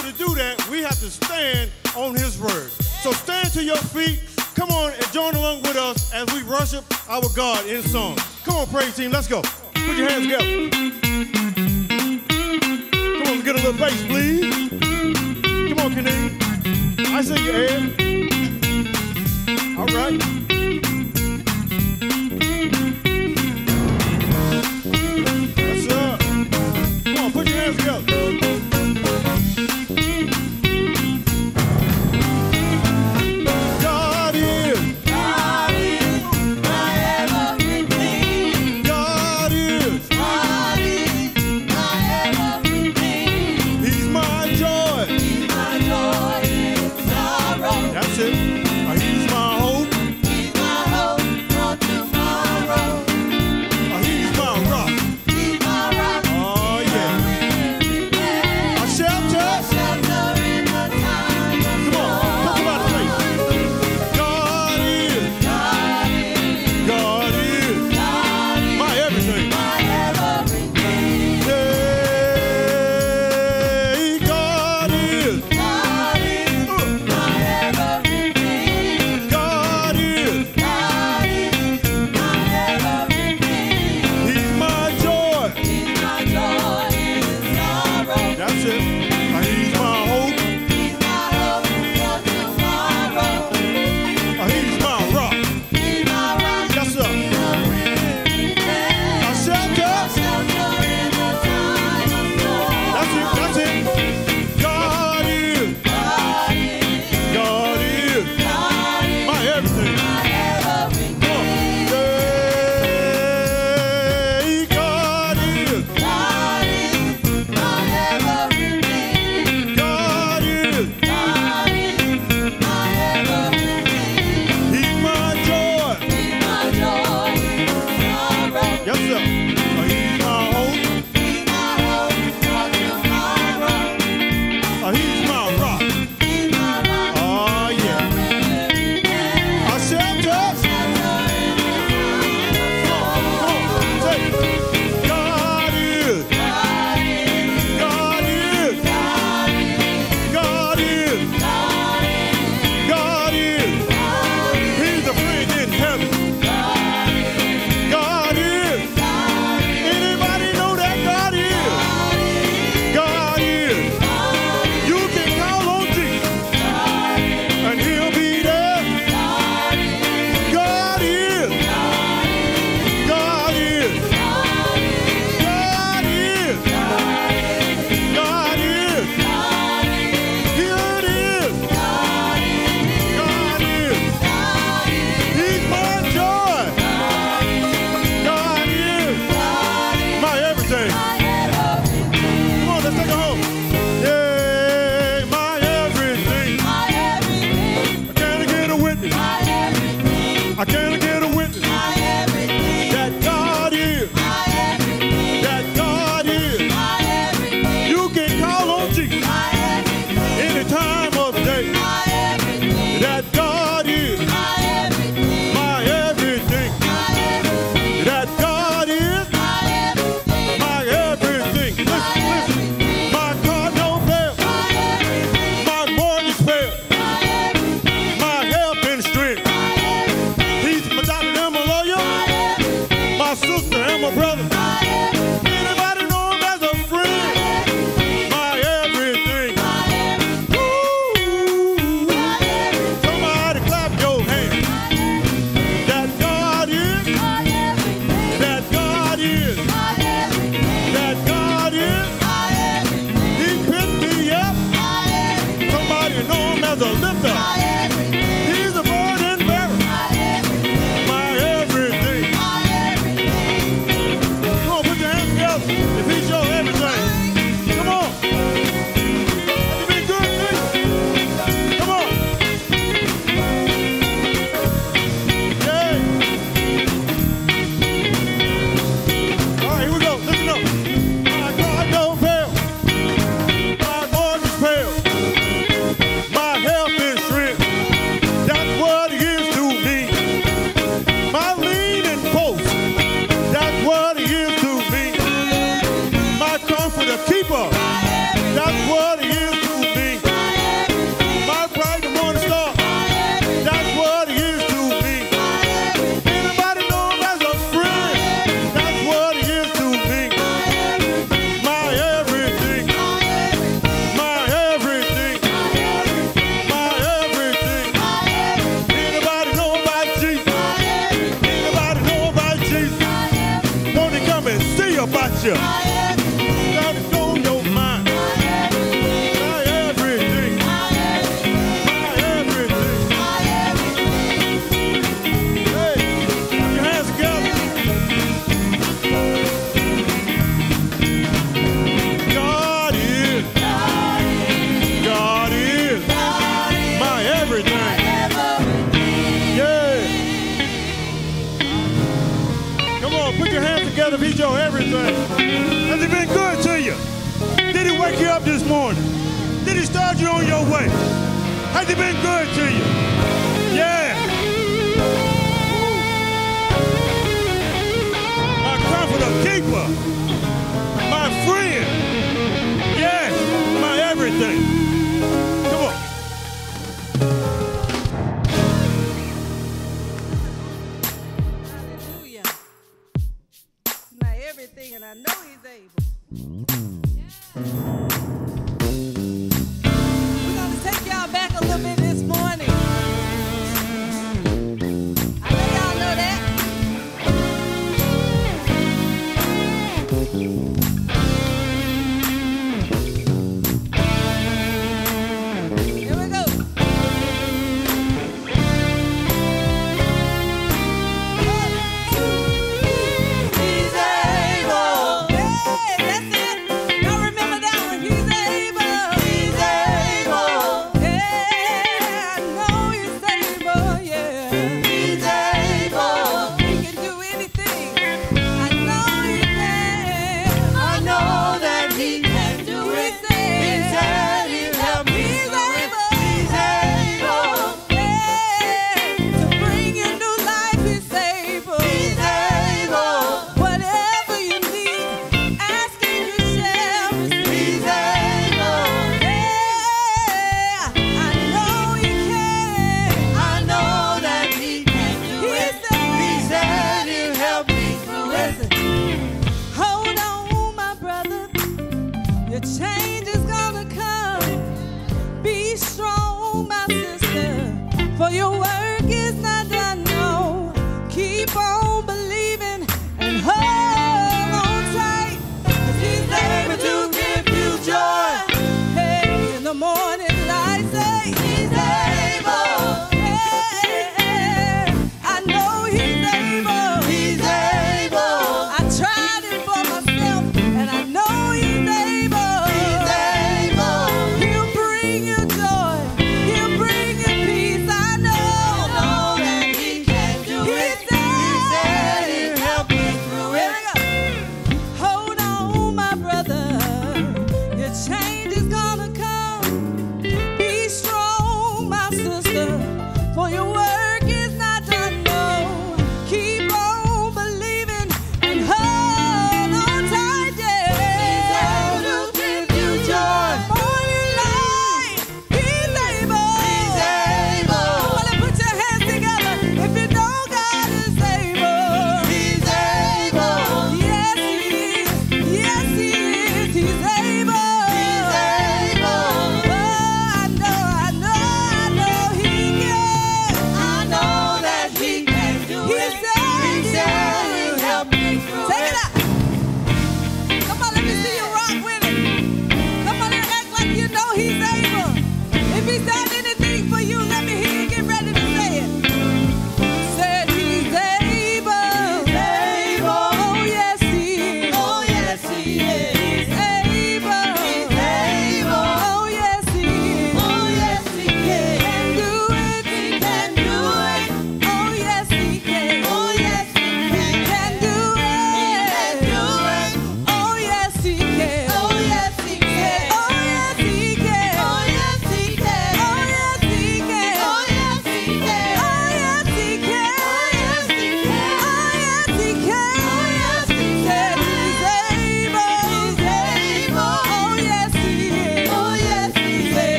To do that, we have to stand on His word. So stand to your feet. Come on and join along with us as we worship our God in song. Come on, praise team, let's go. Put your hands together. Come on, get a little bass, please. Come on, Canadian. I see you, Ed. All right.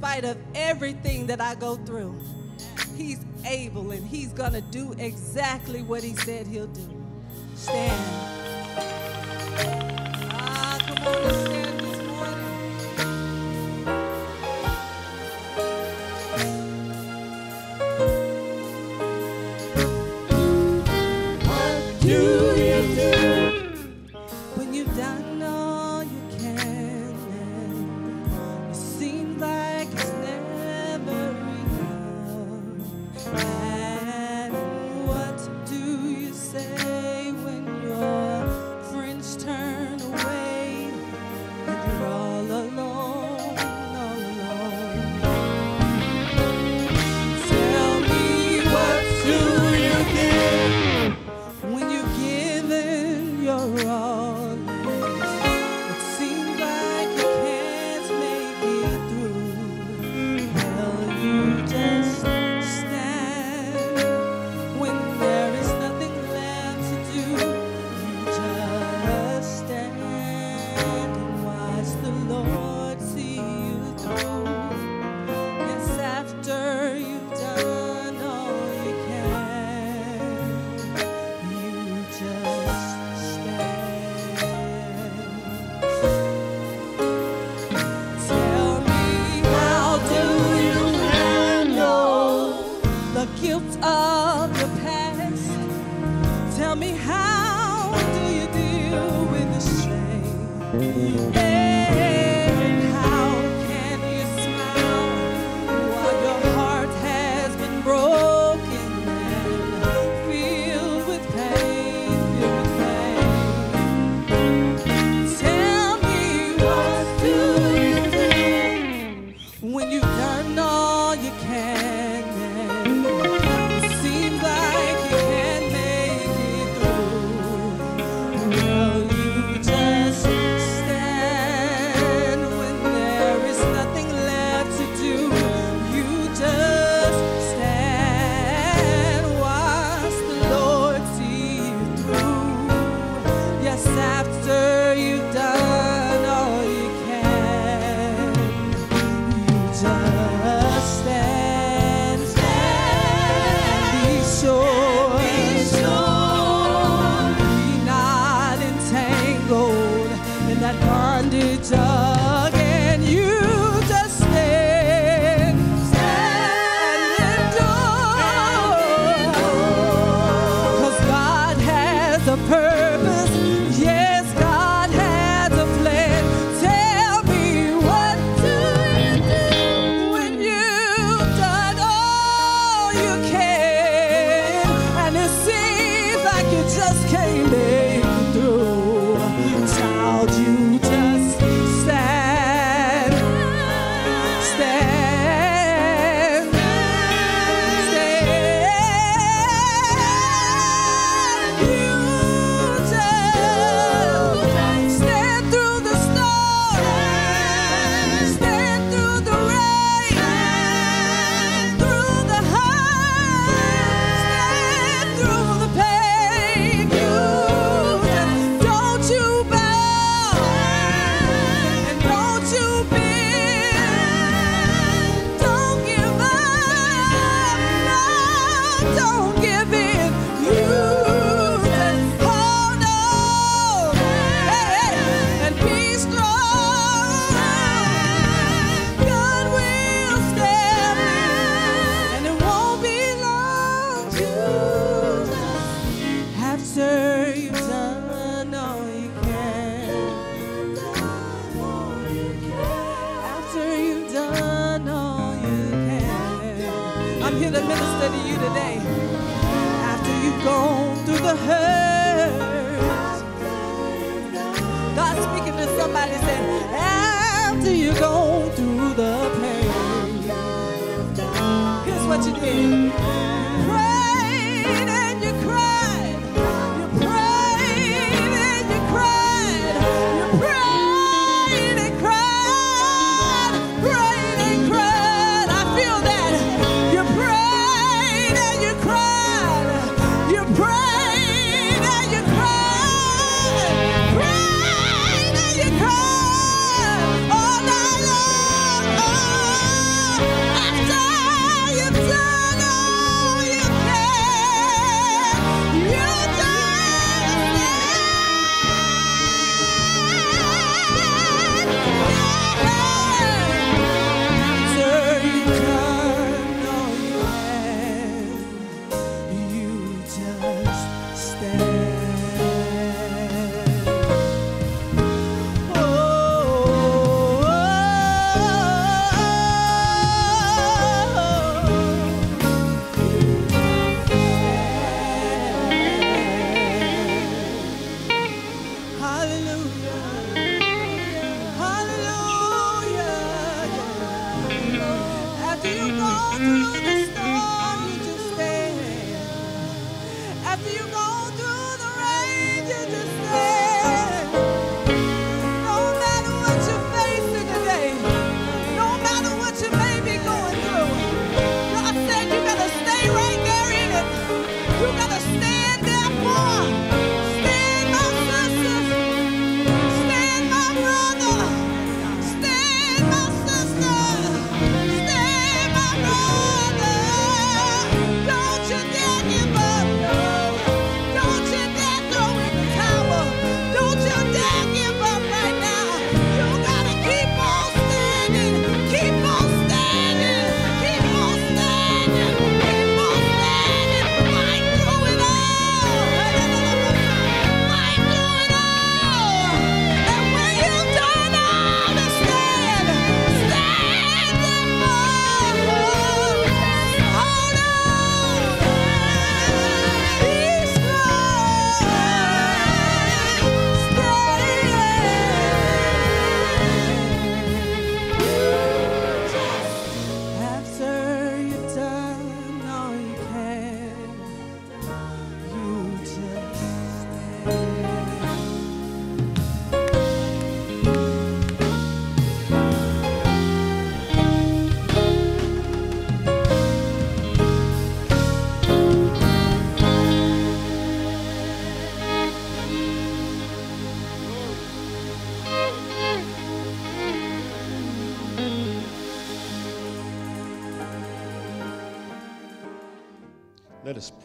spite of everything that I go through, He's able and He's going to do exactly what He said He'll do. Stand.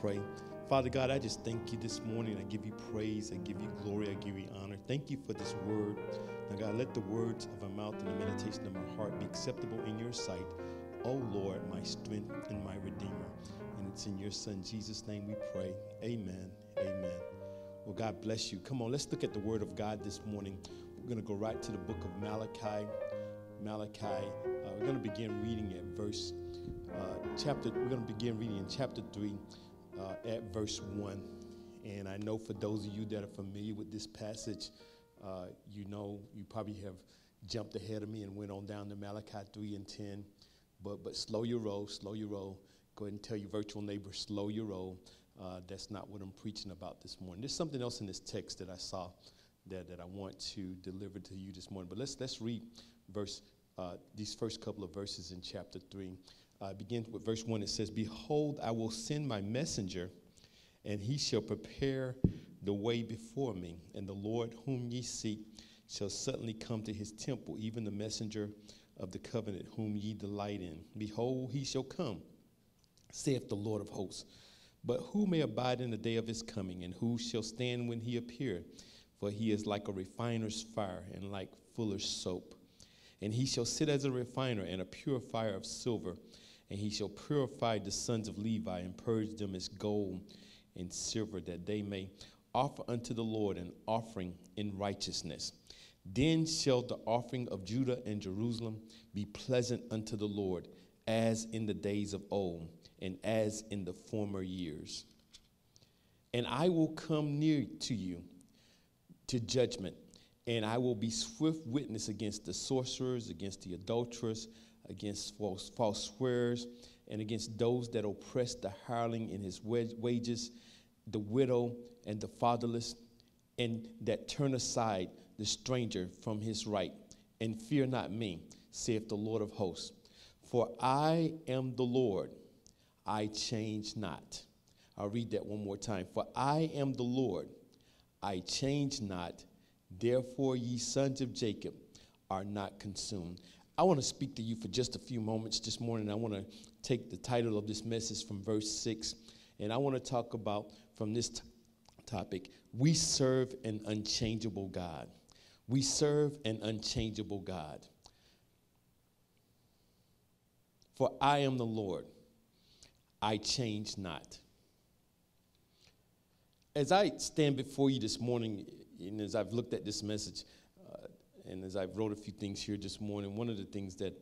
Pray. Father God, I just thank you this morning. I give you praise. I give you glory. I give you honor. Thank you for this word. Now, God, let the words of my mouth and the meditation of my heart be acceptable in your sight. Oh, Lord, my strength and my redeemer. And it's in your Son, Jesus' name, we pray. Amen. Amen. Well, God bless you. Come on, let's look at the word of God this morning. We're going to go right to the book of Malachi. Malachi. Uh, we're going to begin reading at verse uh, chapter. We're going to begin reading in chapter three uh, at verse one. And I know for those of you that are familiar with this passage, uh, you know you probably have jumped ahead of me and went on down to Malachi three and ten. But but slow your roll, slow your roll. Go ahead and tell your virtual neighbor, slow your roll. Uh, that's not what I'm preaching about this morning. There's something else in this text that I saw that, that I want to deliver to you this morning. But let's let's read verse uh, these first couple of verses in chapter 3. Uh, begin with verse 1. It says, Behold, I will send my messenger, and he shall prepare the way before me. And the Lord whom ye seek shall suddenly come to his temple, even the messenger of the covenant whom ye delight in. Behold, he shall come, saith the Lord of hosts. But who may abide in the day of his coming, and who shall stand when he appear? For he is like a refiner's fire, and like fuller's soap. And he shall sit as a refiner and a purifier of silver. And he shall purify the sons of Levi and purge them as gold and silver, that they may offer unto the Lord an offering in righteousness. Then shall the offering of Judah and Jerusalem be pleasant unto the Lord, as in the days of old, and as in the former years. And I will come near to you to judgment and I will be swift witness against the sorcerers, against the adulterers, against false, false swearers, and against those that oppress the hireling in his wages, the widow and the fatherless, and that turn aside the stranger from his right. And fear not me, saith the Lord of hosts. For I am the Lord, I change not. I'll read that one more time. For I am the Lord, I change not Therefore, ye sons of Jacob are not consumed. I want to speak to you for just a few moments this morning. I want to take the title of this message from verse 6, and I want to talk about from this t- topic we serve an unchangeable God. We serve an unchangeable God. For I am the Lord, I change not. As I stand before you this morning, and as I've looked at this message, and as I've wrote a few things here this morning, one of the things that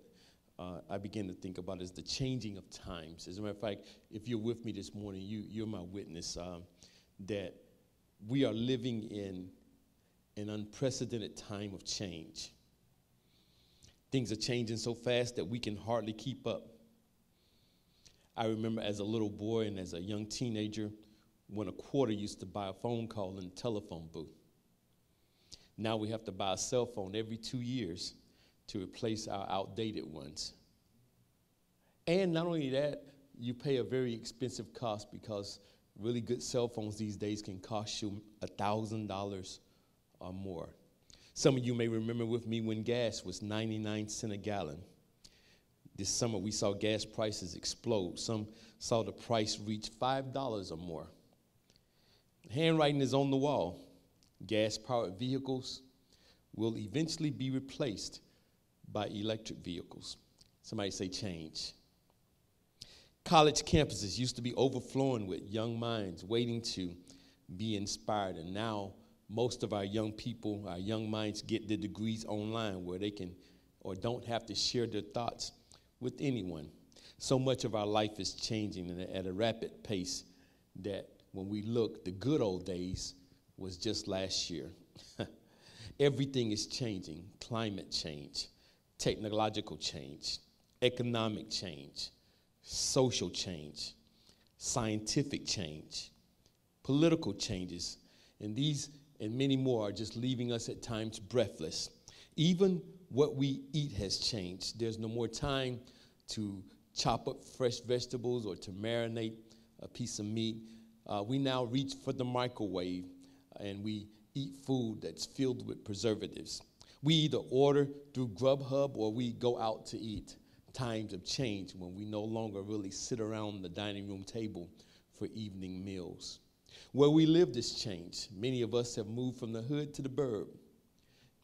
uh, I began to think about is the changing of times. As a matter of fact, if you're with me this morning, you, you're my witness um, that we are living in an unprecedented time of change. Things are changing so fast that we can hardly keep up. I remember as a little boy and as a young teenager when a quarter used to buy a phone call in a telephone booth. Now we have to buy a cell phone every two years to replace our outdated ones. And not only that, you pay a very expensive cost because really good cell phones these days can cost you $1,000 or more. Some of you may remember with me when gas was 99 cents a gallon. This summer we saw gas prices explode. Some saw the price reach $5 or more. Handwriting is on the wall gas powered vehicles will eventually be replaced by electric vehicles. Somebody say change. College campuses used to be overflowing with young minds waiting to be inspired, and now most of our young people, our young minds, get their degrees online where they can or don't have to share their thoughts with anyone. So much of our life is changing at a rapid pace that when we look, the good old days was just last year. Everything is changing climate change, technological change, economic change, social change, scientific change, political changes, and these and many more are just leaving us at times breathless. Even what we eat has changed. There's no more time to chop up fresh vegetables or to marinate a piece of meat. Uh, we now reach for the microwave and we eat food that's filled with preservatives. We either order through Grubhub or we go out to eat. Times have changed when we no longer really sit around the dining room table for evening meals. Where we live has changed. Many of us have moved from the hood to the burb.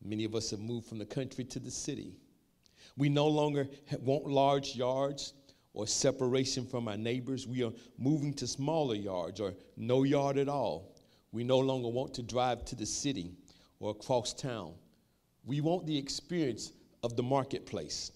Many of us have moved from the country to the city. We no longer want large yards or separation from our neighbors. We are moving to smaller yards or no yard at all. We no longer want to drive to the city or across town. We want the experience of the marketplace,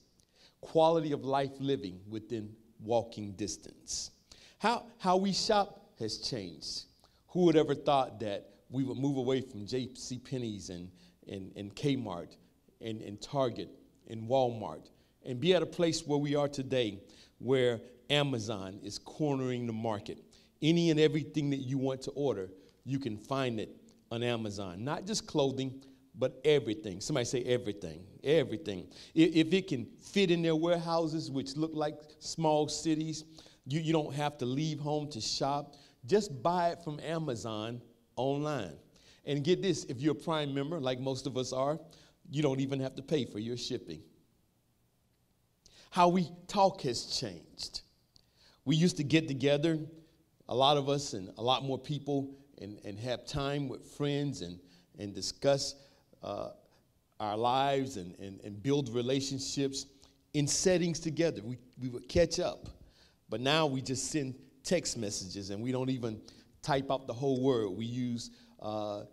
quality of life living within walking distance. How, how we shop has changed. Who would ever thought that we would move away from J.C. Penney's and, and, and Kmart and, and Target and Walmart and be at a place where we are today where Amazon is cornering the market. Any and everything that you want to order, you can find it on Amazon. Not just clothing, but everything. Somebody say everything. Everything. If it can fit in their warehouses, which look like small cities, you, you don't have to leave home to shop. Just buy it from Amazon online. And get this if you're a Prime member, like most of us are, you don't even have to pay for your shipping how we talk has changed. We used to get together, a lot of us and a lot more people, and, and have time with friends and, and discuss uh, our lives and, and, and build relationships in settings together. We, we would catch up. But now we just send text messages and we don't even type out the whole word. We use uh,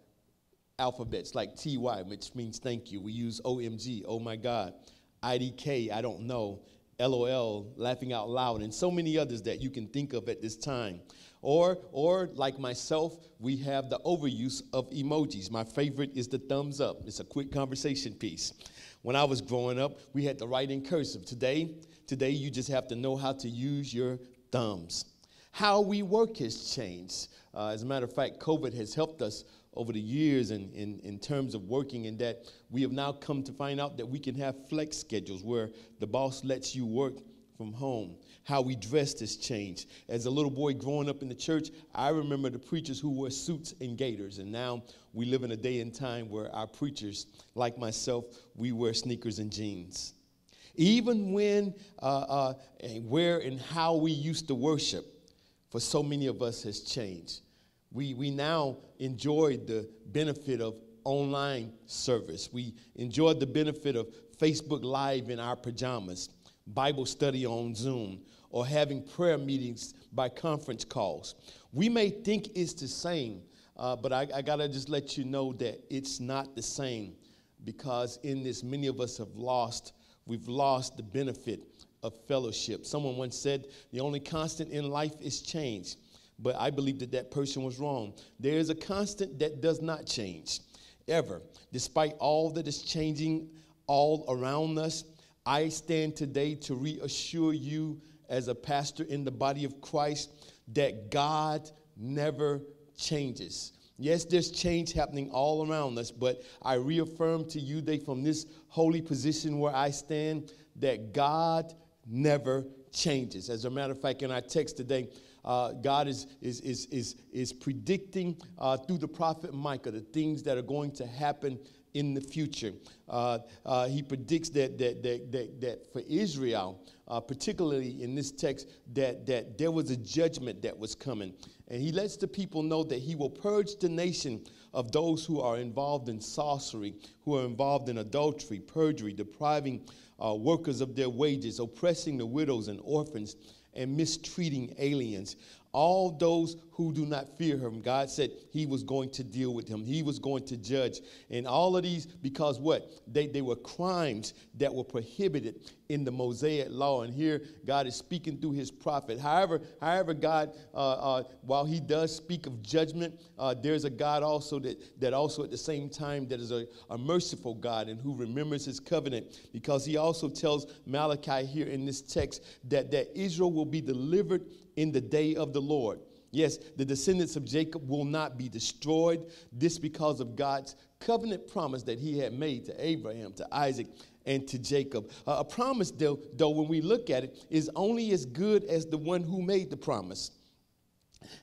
alphabets like TY, which means thank you. We use OMG, oh my God. IDK, I don't know, LOL, laughing out loud, and so many others that you can think of at this time. Or, or like myself, we have the overuse of emojis. My favorite is the thumbs up. It's a quick conversation piece. When I was growing up, we had to write in cursive. Today, today you just have to know how to use your thumbs. How we work has changed. Uh, as a matter of fact, COVID has helped us over the years in, in, in terms of working, and that we have now come to find out that we can have flex schedules where the boss lets you work from home. How we dressed has changed. As a little boy growing up in the church, I remember the preachers who wore suits and gaiters, and now we live in a day and time where our preachers, like myself, we wear sneakers and jeans. Even when, uh, uh, where and how we used to worship, for so many of us has changed. We, we now enjoy the benefit of online service. We enjoy the benefit of Facebook Live in our pajamas, Bible study on Zoom, or having prayer meetings by conference calls. We may think it's the same, uh, but I, I got to just let you know that it's not the same because in this, many of us have lost, we've lost the benefit of fellowship. Someone once said, the only constant in life is change but I believe that that person was wrong. There is a constant that does not change ever. Despite all that is changing all around us, I stand today to reassure you as a pastor in the body of Christ that God never changes. Yes, there's change happening all around us, but I reaffirm to you that from this holy position where I stand, that God never changes. As a matter of fact, in our text today, uh, God is, is, is, is, is predicting uh, through the prophet Micah the things that are going to happen in the future. Uh, uh he predicts that, that, that, that, that for Israel, uh, particularly in this text, that, that there was a judgment that was coming. And he lets the people know that he will purge the nation of those who are involved in sorcery, who are involved in adultery, perjury, depriving uh, workers of their wages, oppressing the widows and orphans and mistreating aliens. All those who do not fear him, God said he was going to deal with him. He was going to judge. And all of these, because what? They, they were crimes that were prohibited in the Mosaic law. And here God is speaking through his prophet. However, however, God, uh, uh, while he does speak of judgment, uh, there's a God also that, that also at the same time that is a, a merciful God and who remembers his covenant. Because he also tells Malachi here in this text that, that Israel will be delivered in the day of the Lord. Yes, the descendants of Jacob will not be destroyed. This because of God's covenant promise that he had made to Abraham, to Isaac, and to Jacob. Uh, a promise, though, though, when we look at it, is only as good as the one who made the promise.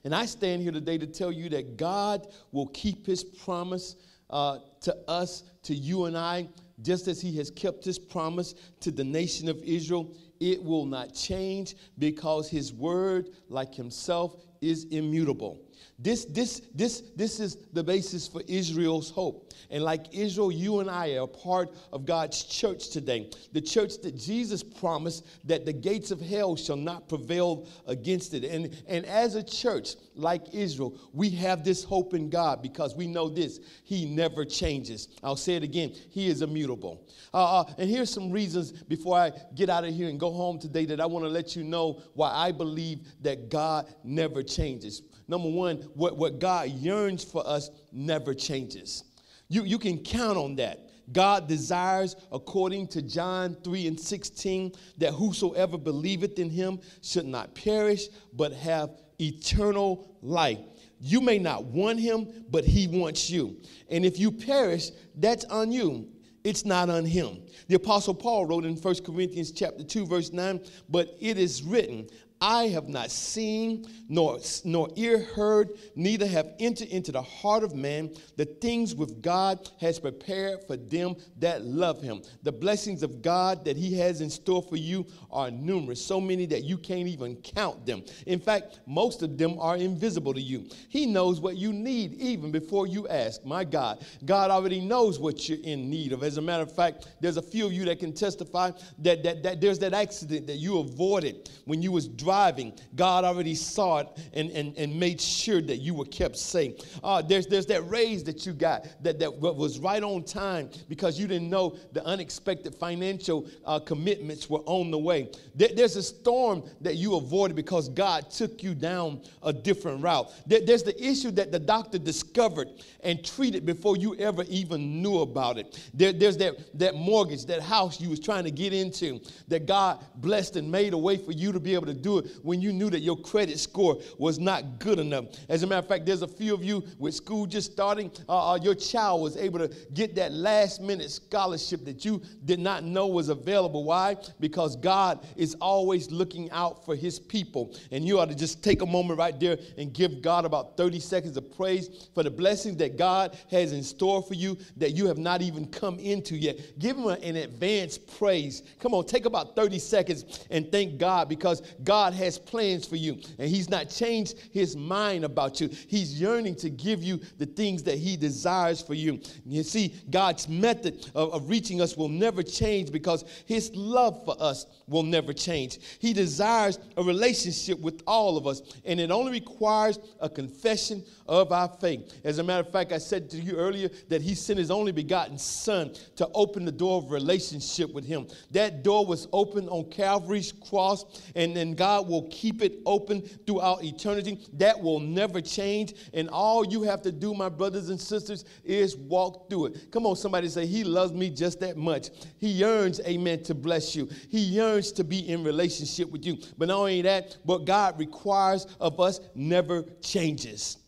And I stand here today to tell you that God will keep his promise uh, to us, to you and I, just as he has kept his promise to the nation of Israel. It will not change because his word, like himself, is immutable. This, this, this, this is the basis for Israel's hope. And like Israel, you and I are part of God's church today. The church that Jesus promised that the gates of hell shall not prevail against it. And, and as a church, like Israel, we have this hope in God because we know this He never changes. I'll say it again He is immutable. Uh, uh, and here's some reasons before I get out of here and go home today that I want to let you know why I believe that God never changes. Number one, what, what God yearns for us never changes. You, you can count on that. God desires, according to John 3 and 16, that whosoever believeth in him should not perish, but have eternal life. You may not want him, but he wants you. And if you perish, that's on you. It's not on him. The apostle Paul wrote in 1 Corinthians chapter 2 verse 9, but it is written, I have not seen, nor, nor ear heard, neither have entered into the heart of man the things which God has prepared for them that love him. The blessings of God that he has in store for you are numerous, so many that you can't even count them. In fact, most of them are invisible to you. He knows what you need even before you ask. My God, God already knows what you're in need of. As a matter of fact, there's a few of you that can testify that, that, that there's that accident that you avoided when you was driving, God already saw it and, and, and made sure that you were kept safe. Uh, there's, there's that raise that you got that, that was right on time because you didn't know the unexpected financial uh, commitments were on the way. There, there's a storm that you avoided because God took you down a different route. There, there's the issue that the doctor discovered and treated before you ever even knew about it. There, there's that, that mortgage, that house you was trying to get into that God blessed and made a way for you to be able to do it when you knew that your credit score was not good enough. As a matter of fact, there's a few of you with school just starting, uh, uh, your child was able to get that last minute scholarship that you did not know was available. Why? Because God is always looking out for his people. And you ought to just take a moment right there and give God about 30 seconds of praise for the blessings that God has in store for you that you have not even come into yet. Give him an advance praise. Come on, take about 30 seconds and thank God because God God has plans for you, and He's not changed His mind about you. He's yearning to give you the things that He desires for you. You see, God's method of, of reaching us will never change because His love for us will never change. He desires a relationship with all of us, and it only requires a confession of our faith. As a matter of fact, I said to you earlier that He sent His only begotten Son to open the door of relationship with Him. That door was open on Calvary's cross, and then God God will keep it open throughout eternity. That will never change. And all you have to do, my brothers and sisters, is walk through it. Come on, somebody say, He loves me just that much. He yearns, amen, to bless you. He yearns to be in relationship with you. But not only that, what God requires of us never changes.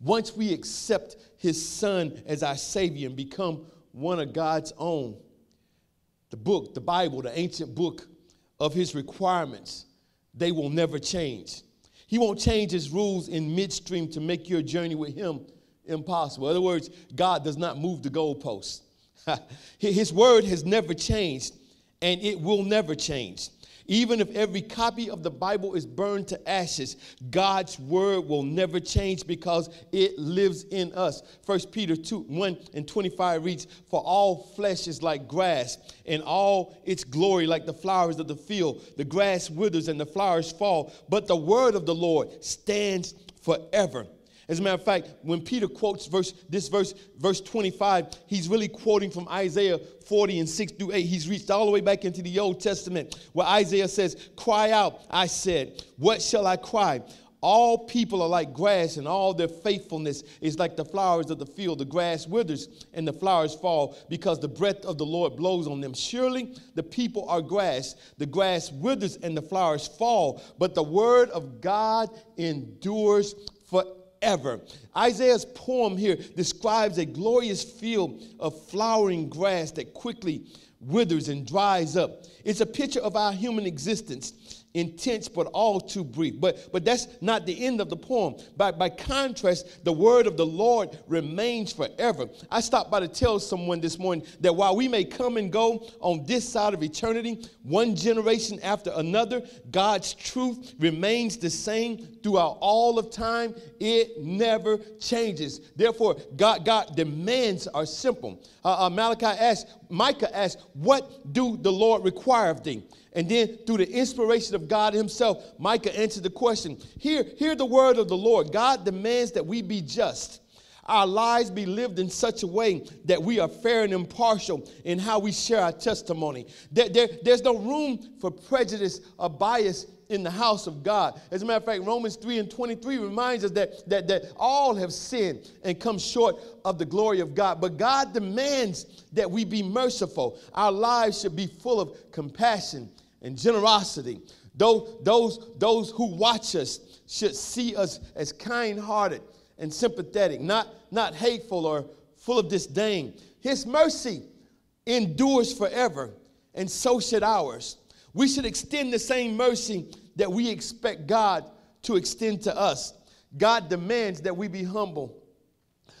Once we accept His Son as our Savior and become one of God's own, the book, the Bible, the ancient book of his requirements, they will never change. He won't change his rules in midstream to make your journey with him impossible. In other words, God does not move the goalposts. his word has never changed, and it will never change. Even if every copy of the Bible is burned to ashes, God's word will never change because it lives in us. 1 Peter 2 1 and 25 reads, For all flesh is like grass, and all its glory like the flowers of the field. The grass withers and the flowers fall, but the word of the Lord stands forever. As a matter of fact, when Peter quotes verse, this verse, verse 25, he's really quoting from Isaiah 40 and 6 through 8. He's reached all the way back into the Old Testament where Isaiah says, Cry out, I said, What shall I cry? All people are like grass, and all their faithfulness is like the flowers of the field. The grass withers and the flowers fall because the breath of the Lord blows on them. Surely the people are grass. The grass withers and the flowers fall, but the word of God endures forever forever. Isaiah's poem here describes a glorious field of flowering grass that quickly withers and dries up. It's a picture of our human existence. Intense, but all too brief. But, but that's not the end of the poem. By, by contrast, the word of the Lord remains forever. I stopped by to tell someone this morning that while we may come and go on this side of eternity, one generation after another, God's truth remains the same throughout all of time. It never changes. Therefore, God, God demands are simple. Uh, uh, Malachi asked, Micah asked, What do the Lord require of thee? And then through the inspiration of God Himself, Micah answered the question. Hear, hear the word of the Lord. God demands that we be just. Our lives be lived in such a way that we are fair and impartial in how we share our testimony. There, there, there's no room for prejudice or bias in the house of God. As a matter of fact, Romans 3 and 23 reminds us that, that, that all have sinned and come short of the glory of God. But God demands that we be merciful. Our lives should be full of compassion and generosity. Those, those, those who watch us should see us as kind hearted and sympathetic, not, not hateful or full of disdain. His mercy endures forever, and so should ours. We should extend the same mercy that we expect God to extend to us. God demands that we be humble,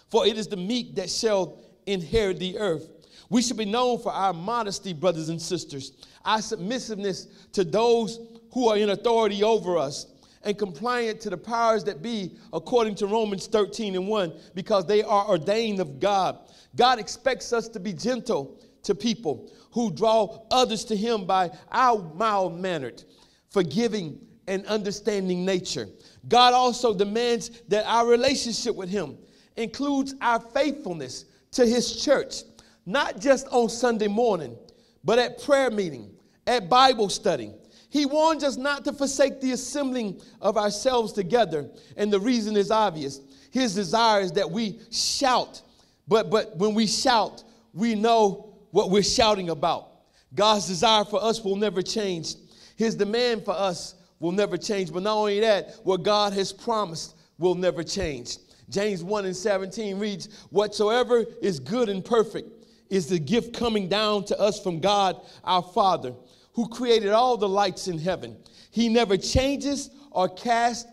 for it is the meek that shall inherit the earth. We should be known for our modesty, brothers and sisters, our submissiveness to those who are in authority over us, and compliant to the powers that be, according to Romans 13 and 1, because they are ordained of God. God expects us to be gentle to people who draw others to Him by our mild mannered, forgiving, and understanding nature. God also demands that our relationship with Him includes our faithfulness to His church, not just on Sunday morning, but at prayer meeting, at Bible study. He warns us not to forsake the assembling of ourselves together, and the reason is obvious. His desire is that we shout, but, but when we shout, we know what we're shouting about. God's desire for us will never change. His demand for us will never change. But not only that, what God has promised will never change. James 1 and 17 reads, Whatsoever is good and perfect is the gift coming down to us from God our Father, who created all the lights in heaven. He never changes or casts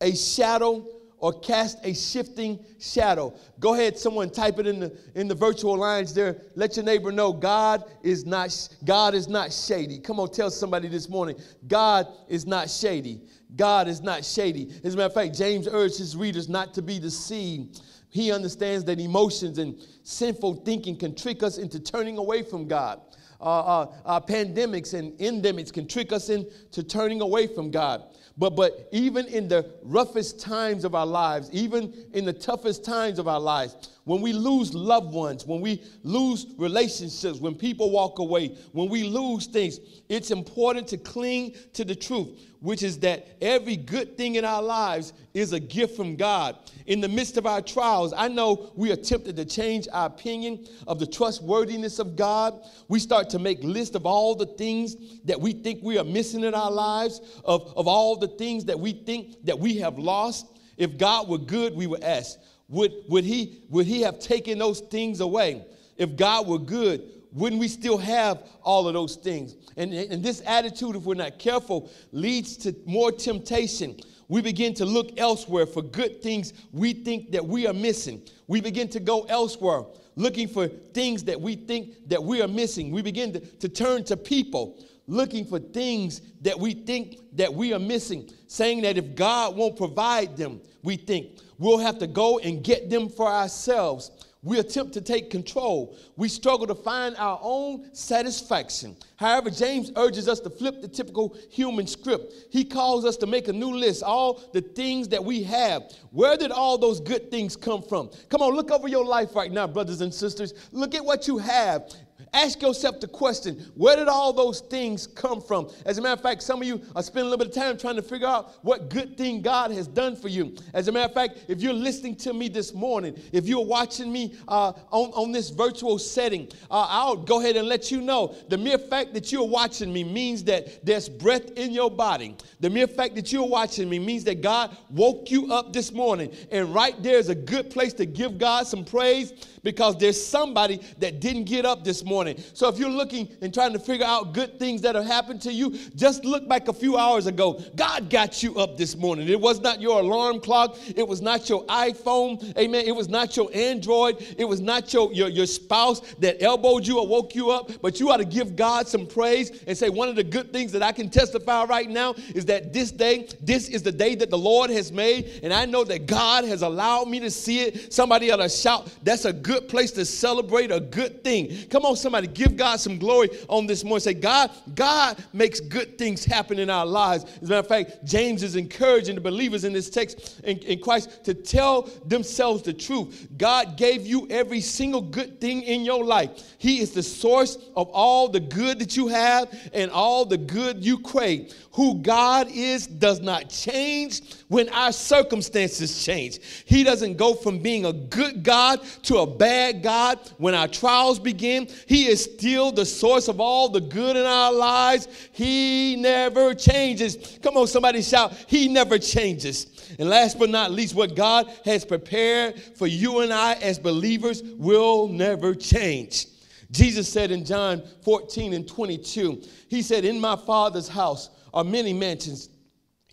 a shadow or cast a shifting shadow. Go ahead, someone type it in the in the virtual lines there. Let your neighbor know God is not God is not shady. Come on, tell somebody this morning. God is not shady. God is not shady. As a matter of fact, James urged his readers not to be deceived. He understands that emotions and sinful thinking can trick us into turning away from God. Uh, uh, uh, pandemics and endemics can trick us into turning away from God. But, but even in the roughest times of our lives, even in the toughest times of our lives, when we lose loved ones, when we lose relationships, when people walk away, when we lose things, it's important to cling to the truth, which is that every good thing in our lives is a gift from God. In the midst of our trials, I know we are tempted to change our opinion of the trustworthiness of God. We start to make lists of all the things that we think we are missing in our lives, of, of all the things that we think that we have lost. If God were good, we would ask, would, would, he, would he have taken those things away? If God were good, wouldn't we still have all of those things? And, and this attitude, if we're not careful, leads to more temptation. We begin to look elsewhere for good things we think that we are missing. We begin to go elsewhere looking for things that we think that we are missing. We begin to, to turn to people looking for things that we think that we are missing, saying that if God won't provide them, we think we'll have to go and get them for ourselves. We attempt to take control. We struggle to find our own satisfaction. However, James urges us to flip the typical human script. He calls us to make a new list, all the things that we have. Where did all those good things come from? Come on, look over your life right now, brothers and sisters. Look at what you have. Ask yourself the question where did all those things come from? As a matter of fact, some of you are spending a little bit of time trying to figure out what good thing God has done for you. As a matter of fact, if you're listening to me this morning, if you're watching me uh, on, on this virtual setting, uh, I'll go ahead and let you know the mere fact that you're watching me means that there's breath in your body. The mere fact that you're watching me means that God woke you up this morning. And right there is a good place to give God some praise because there's somebody that didn't get up this morning morning. So if you're looking and trying to figure out good things that have happened to you, just look back a few hours ago. God got you up this morning. It was not your alarm clock, it was not your iPhone, amen. It was not your Android, it was not your, your, your spouse that elbowed you or woke you up, but you ought to give God some praise and say, One of the good things that I can testify right now is that this day, this is the day that the Lord has made, and I know that God has allowed me to see it. Somebody ought to shout, That's a good place to celebrate a good thing. Come on, somebody, give God some glory on this morning. Say, God, God makes good things happen in our lives. As a matter of fact, James is encouraging the believers in this text in, in Christ to tell themselves the truth. God gave you every single good thing in your life. He is the source of all the good that you have and all the good you crave. Who God is does not change when our circumstances change. He doesn't go from being a good God to a bad God when our trials begin. He is still the source of all the good in our lives. He never changes. Come on, somebody shout, He never changes. And last but not least, what God has prepared for you and I as believers will never change. Jesus said in John 14 and 22, He said, In my Father's house, are many mansions.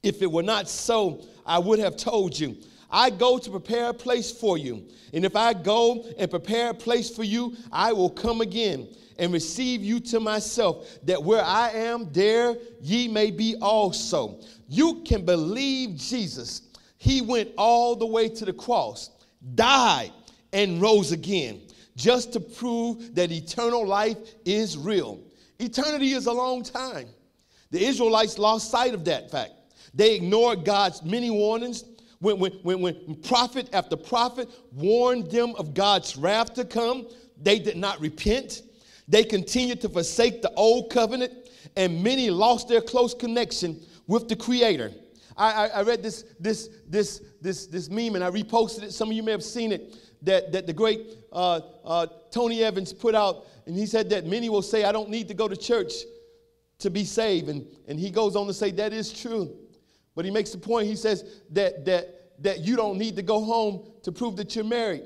If it were not so, I would have told you. I go to prepare a place for you. And if I go and prepare a place for you, I will come again and receive you to myself, that where I am, there ye may be also. You can believe Jesus. He went all the way to the cross, died, and rose again, just to prove that eternal life is real. Eternity is a long time. The Israelites lost sight of that fact. They ignored God's many warnings. When, when, when, when prophet after prophet warned them of God's wrath to come, they did not repent. They continued to forsake the old covenant, and many lost their close connection with the Creator. I, I, I read this, this, this, this, this meme and I reposted it. Some of you may have seen it that, that the great uh, uh, Tony Evans put out, and he said that many will say, I don't need to go to church to be saved. And, and he goes on to say that is true. But he makes the point, he says that, that, that you don't need to go home to prove that you're married,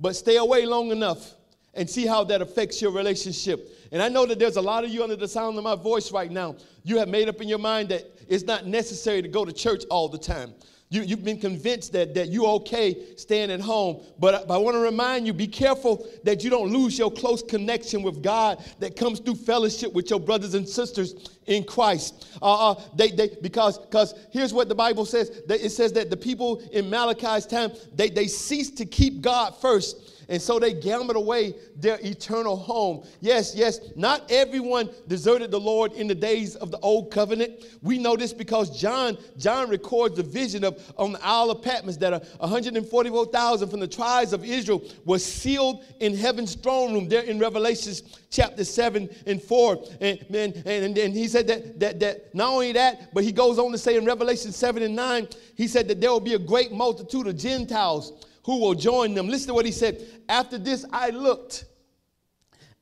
but stay away long enough and see how that affects your relationship. And I know that there's a lot of you under the sound of my voice right now. You have made up in your mind that it's not necessary to go to church all the time. You, you've been convinced that, that you're okay staying at home. But, but I want to remind you be careful that you don't lose your close connection with God that comes through fellowship with your brothers and sisters in Christ. Uh, uh, they, they, because because here's what the Bible says it says that the people in Malachi's time, they, they ceased to keep God first and so they gambled away their eternal home. Yes, yes, not everyone deserted the Lord in the days of the old covenant. We know this because John, John records the vision of on the Isle of Patmos that 144,000 from the tribes of Israel was sealed in heaven's throne room there in Revelation chapter 7 and 4. And, and, and, and he said that, that, that not only that, but he goes on to say in Revelation 7 and 9, he said that there will be a great multitude of Gentiles who will join them. Listen to what he said. After this, I looked,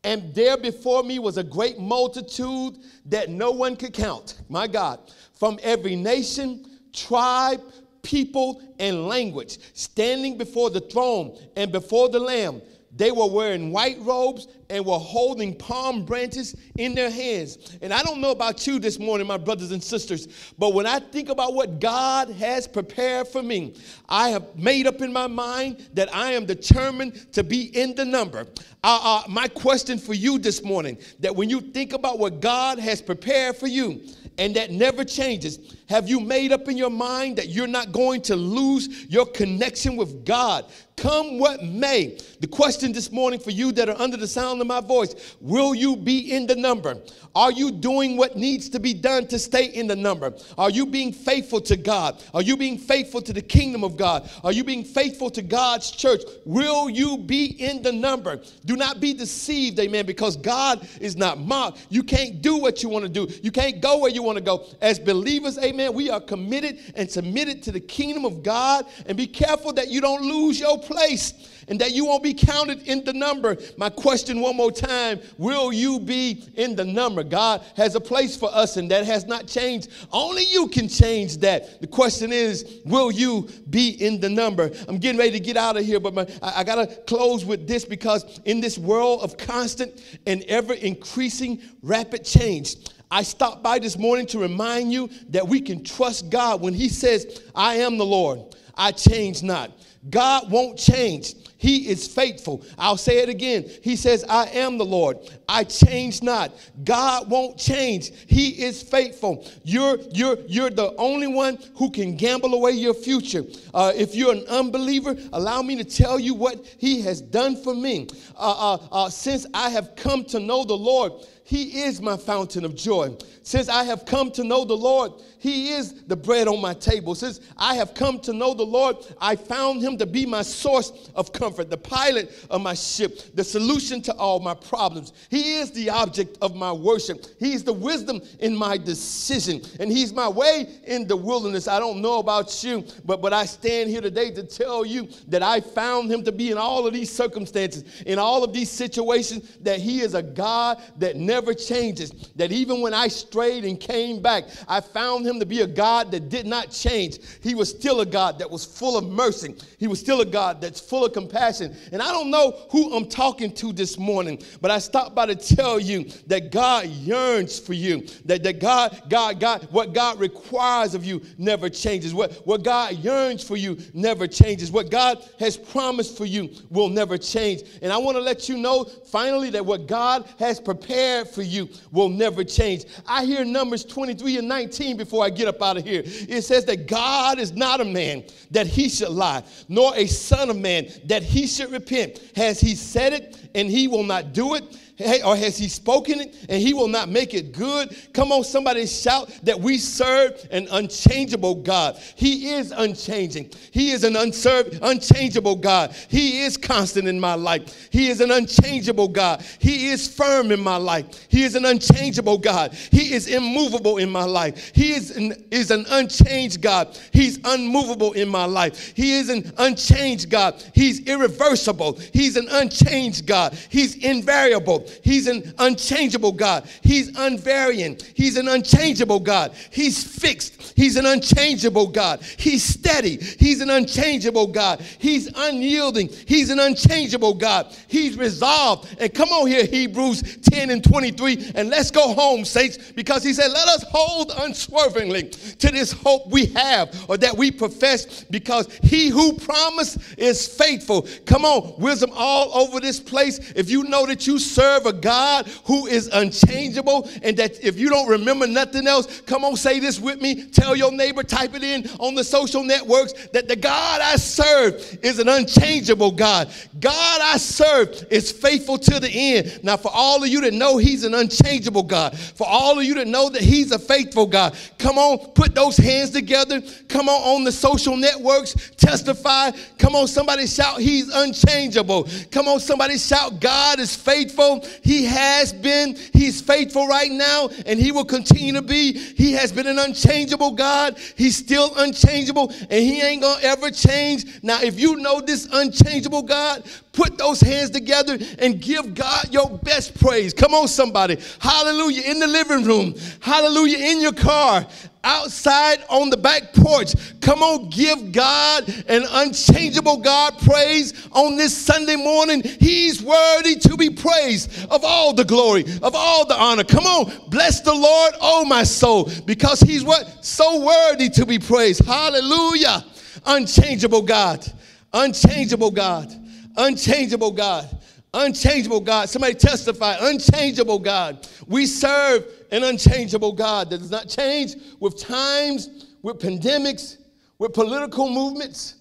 and there before me was a great multitude that no one could count. My God, from every nation, tribe, people, and language, standing before the throne and before the Lamb. They were wearing white robes and were holding palm branches in their hands. And I don't know about you this morning, my brothers and sisters, but when I think about what God has prepared for me, I have made up in my mind that I am determined to be in the number. Uh, uh, my question for you this morning that when you think about what God has prepared for you, and that never changes. Have you made up in your mind that you're not going to lose your connection with God? Come what may. The question this morning for you that are under the sound of my voice will you be in the number? Are you doing what needs to be done to stay in the number? Are you being faithful to God? Are you being faithful to the kingdom of God? Are you being faithful to God's church? Will you be in the number? Do not be deceived, amen, because God is not mocked. You can't do what you want to do, you can't go where you want to go. As believers, amen, we are committed and submitted to the kingdom of God. And be careful that you don't lose your place and that you won't be counted in the number. My question, one more time will you be in the number? God has a place for us, and that has not changed. Only you can change that. The question is, will you be in the number? I'm getting ready to get out of here, but my, I, I got to close with this because in this world of constant and ever increasing rapid change, I stopped by this morning to remind you that we can trust God when He says, I am the Lord, I change not. God won't change. He is faithful. I'll say it again. He says, I am the Lord. I change not. God won't change. He is faithful. You're, you're, you're the only one who can gamble away your future. Uh, if you're an unbeliever, allow me to tell you what He has done for me. Uh, uh, uh since I have come to know the Lord, he is my fountain of joy. Since I have come to know the Lord, He is the bread on my table. Since I have come to know the Lord, I found Him to be my source of comfort, the pilot of my ship, the solution to all my problems. He is the object of my worship. He's the wisdom in my decision, and He's my way in the wilderness. I don't know about you, but, but I stand here today to tell you that I found Him to be in all of these circumstances, in all of these situations, that He is a God that never never changes. That even when I strayed and came back, I found him to be a God that did not change. He was still a God that was full of mercy. He was still a God that's full of compassion. And I don't know who I'm talking to this morning, but I stopped by to tell you that God yearns for you. That, that God, God, God, what God requires of you never changes. What, what God yearns for you never changes. What God has promised for you will never change. And I want to let you know finally that what God has prepared for you will never change. I hear Numbers 23 and 19 before I get up out of here. It says that God is not a man that he should lie, nor a son of man that he should repent. Has he said it and he will not do it? Hey, or has he spoken it and he will not make it good? Come on, somebody shout that we serve an unchangeable God. He is unchanging. He is an unserved, unchangeable God. He is constant in my life. He is an unchangeable God. He is firm in my life. He is an unchangeable God. He is immovable in my life. He is an, is an unchanged God. He's unmovable in my life. He is an unchanged God. He's irreversible. He's an unchanged God. He's invariable. He's an unchangeable God. He's unvarying. He's an unchangeable God. He's fixed. He's an unchangeable God. He's steady. He's an unchangeable God. He's unyielding. He's an unchangeable God. He's resolved. And come on here, Hebrews 10 and 23, and let's go home, saints, because he said, Let us hold unswervingly to this hope we have or that we profess, because he who promised is faithful. Come on, wisdom all over this place. If you know that you serve serve a God who is unchangeable, and that if you don't remember nothing else, come on, say this with me. Tell your neighbor, type it in on the social networks that the God I serve is an unchangeable God. God I serve is faithful to the end. Now, for all of you that know He's an unchangeable God, for all of you that know that He's a faithful God, come on, put those hands together. Come on, on the social networks, testify. Come on, somebody shout, He's unchangeable. Come on, somebody shout, God is faithful. He has been, He's faithful right now, and He will continue to be. He has been an unchangeable God. He's still unchangeable, and He ain't gonna ever change. Now, if you know this unchangeable God, put those hands together and give God your best praise. Come on, somebody. Hallelujah. In the living room, hallelujah. In your car, outside on the back porch. Come on, give God an unchangeable God praise on this Sunday morning. He's worthy to be praised of all the glory, of all the honor. Come on, bless the Lord, oh my soul, because he's what? So worthy to be praised. Hallelujah. Unchangeable God. Unchangeable God. Unchangeable God. Unchangeable God. Somebody testify. Unchangeable God. We serve an unchangeable God that does not change with times, with pandemics, with political movements,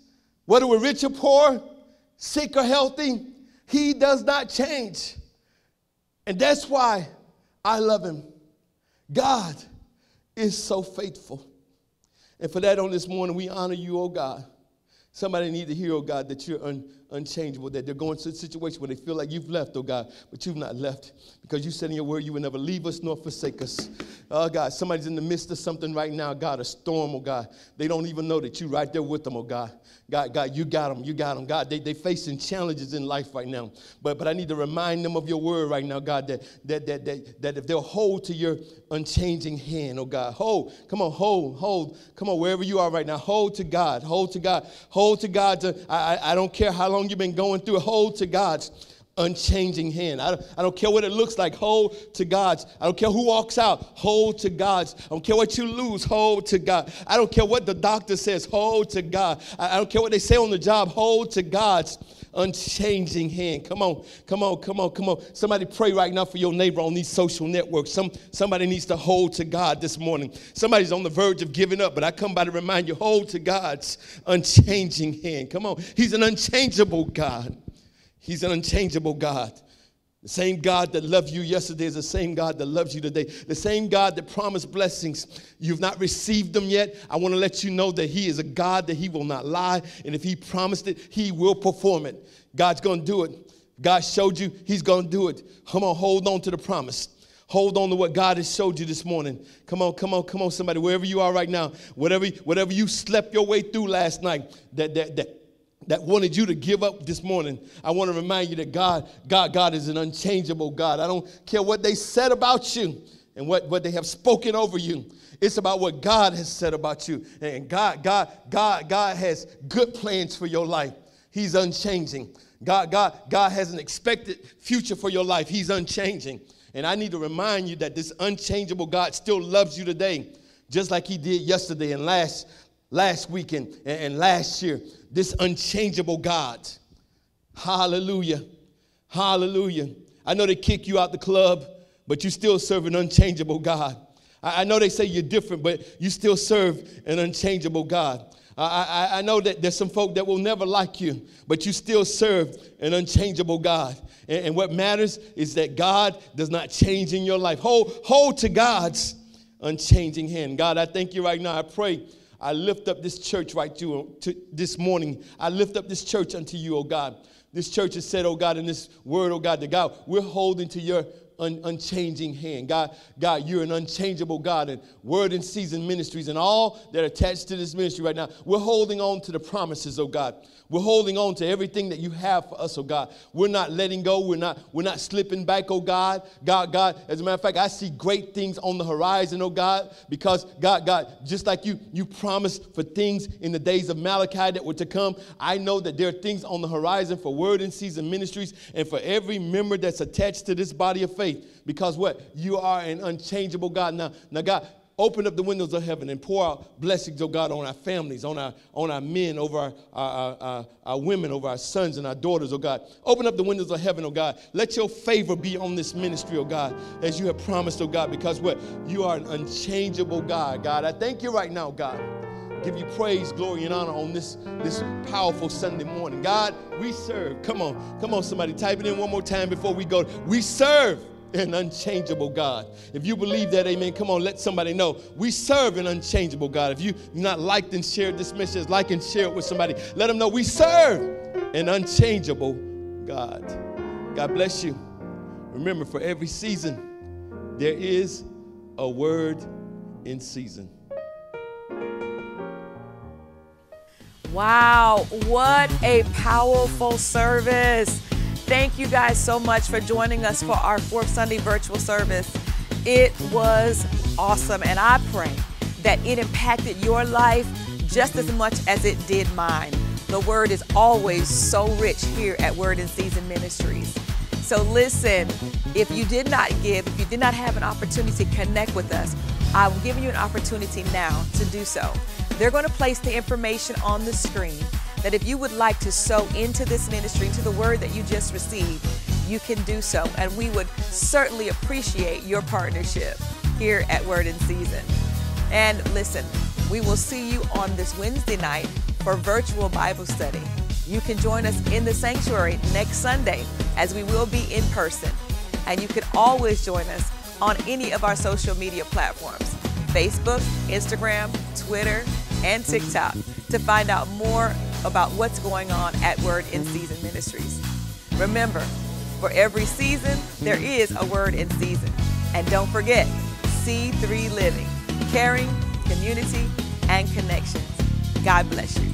whether we're rich or poor, sick or healthy. He does not change. And that's why I love him. God is so faithful. And for that, on this morning, we honor you, oh God. Somebody need to hear, oh God, that you're un- unchangeable, that they're going through a situation where they feel like you've left, oh God, but you've not left because you said in your word you will never leave us nor forsake us. Oh God, somebody's in the midst of something right now, God, a storm, oh God. They don't even know that you're right there with them, oh God. God, God, you got them, you got them. God, they, they facing challenges in life right now. But, but I need to remind them of your word right now, God, that, that, that, that, that if they'll hold to your unchanging hand, oh God, hold, come on, hold, hold, come on, wherever you are right now, hold to God, hold to God, hold God. To, I, I, I don't care how long you've been going through, hold to God's unchanging hand. I don't, I don't care what it looks like, hold to God's. I don't care who walks out, hold to God's. I don't care what you lose, hold to God. I don't care what the doctor says, hold to God. I, I don't care what they say on the job, hold to God's unchanging hand. Come on, come on, come on, come on. Somebody pray right now for your neighbor on these social networks. Some, somebody needs to hold to God this morning. Somebody's on the verge of giving up, but I come by to remind you hold to God's unchanging hand. Come on, He's an unchangeable God. He's an unchangeable God. The same God that loved you yesterday is the same God that loves you today. The same God that promised blessings. You've not received them yet. I want to let you know that He is a God that He will not lie. And if He promised it, He will perform it. God's going to do it. God showed you, He's going to do it. Come on, hold on to the promise. Hold on to what God has showed you this morning. Come on, come on, come on, somebody, wherever you are right now, whatever, whatever you slept your way through last night, that, that, that that wanted you to give up this morning, I want to remind you that God, God, God is an unchangeable God. I don't care what they said about you and what, what they have spoken over you. It's about what God has said about you. And God, God, God, God has good plans for your life. He's unchanging. God, God, God has an expected future for your life. He's unchanging. And I need to remind you that this unchangeable God still loves you today, just like he did yesterday and last, last weekend and, and last year. This unchangeable God. Hallelujah. Hallelujah. I know they kick you out the club, but you still serve an unchangeable God. I, I know they say you're different, but you still serve an unchangeable God. I, I, I, know that there's some folk that will never like you, but you still serve an unchangeable God. And, and, what matters is that God does not change in your life. Hold, hold to God's unchanging hand. God, I thank you right now. I pray I lift up this church right to, to this morning. I lift up this church unto you, oh God. This church has said, oh God, in this word, oh God, that God, we're holding to your un- unchanging hand. God, God, you're an unchangeable God. And Word in Season Ministries and all that are attached to this ministry right now, we're holding on to the promises, oh God. We're holding on to everything that you have for us, oh God. We're not letting go. We're not, we're not slipping back, oh God. God, God, as a matter of fact, I see great things on the horizon, oh God, because God, God, just like you, you promised for things in the days of Malachi that were to come, I know that there are things on the horizon for Word in Season Ministries and for every member that's attached to this body of faith. Because what? You are an unchangeable God. Now, now God, Open up the windows of heaven and pour out blessings, oh God, on our families, on our, on our men, over our, our, our, our women, over our sons and our daughters, oh God. Open up the windows of heaven, oh God. Let your favor be on this ministry, oh God, as you have promised, oh God, because what? You are an unchangeable God, God. I thank you right now, God give you praise, glory, and honor on this, this powerful Sunday morning. God, we serve. Come on, come on, somebody, type it in one more time before we go. We serve an unchangeable God. If you believe that, amen, come on, let somebody know. We serve an unchangeable God. If you've not liked and shared this message, like and share it with somebody. Let them know we serve an unchangeable God. God bless you. Remember, for every season, there is a word in season. Wow, what a powerful service. Thank you guys so much for joining us for our fourth Sunday virtual service. It was awesome, and I pray that it impacted your life just as much as it did mine. The word is always so rich here at Word in Season Ministries. So listen, if you did not give, if you did not have an opportunity to connect with us, I'm giving you an opportunity now to do so. They're going to place the information on the screen that if you would like to sow into this ministry, into the word that you just received, you can do so. And we would certainly appreciate your partnership here at Word in Season. And listen, we will see you on this Wednesday night for virtual Bible study. You can join us in the sanctuary next Sunday as we will be in person. And you can always join us on any of our social media platforms Facebook, Instagram, Twitter, and TikTok to find out more about what's going on at Word in Season Ministries. Remember, for every season, there is a word in season. And don't forget, C3 Living, caring, community, and connections. God bless you.